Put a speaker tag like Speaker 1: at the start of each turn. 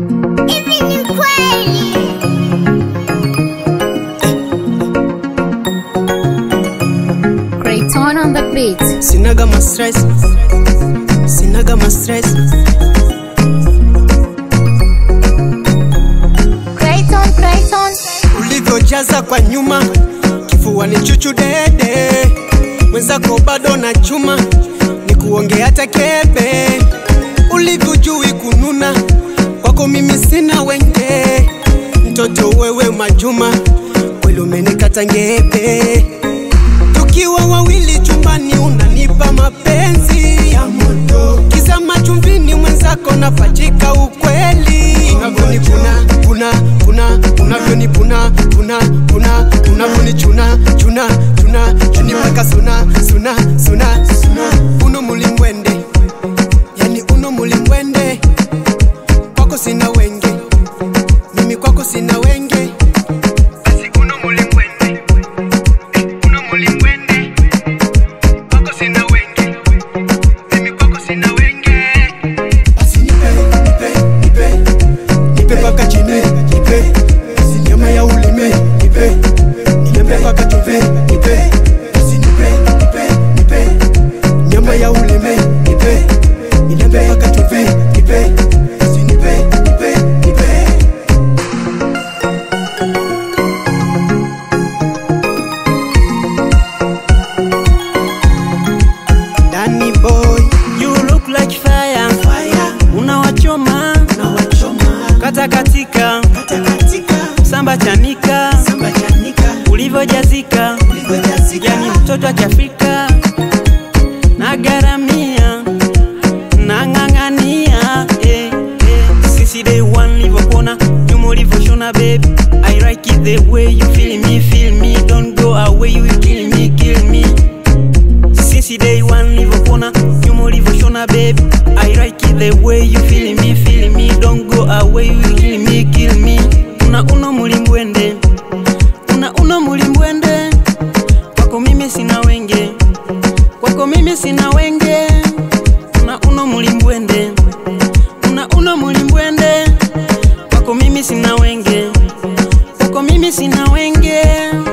Speaker 1: Hivi ni kweli?
Speaker 2: Creighton on the beat.
Speaker 3: sinaga ma stress sinaga ma stress
Speaker 2: Creighton, Creighton.
Speaker 3: ulivyojaza kwa nyuma kifuani chuchu dede mwenzako bado na chuma ni kuongea hata ulivyojui mimi sina wenge. Mtoto wewe majuma kweli umenikata ngepe. tukiwa wawili chumbani unanipa mapenzi. Ya moto kiza machumbini mwenzako nafajika ukweli
Speaker 4: ulivyojazika, yani mtoto achafika, Kiafrika na garamia na ng'ang'ania eh, eh. Sisi day one livyokuona nyuma ulivyoshona baby. I like it the way you feel me, feel me. Don't go away, you kill me, kill me. Sisi day one livyokuona nyuma ulivyoshona baby. I like it the way you feel me, feel me. Don't go away, you kill me, kill me. Una uno mulimbwende wenge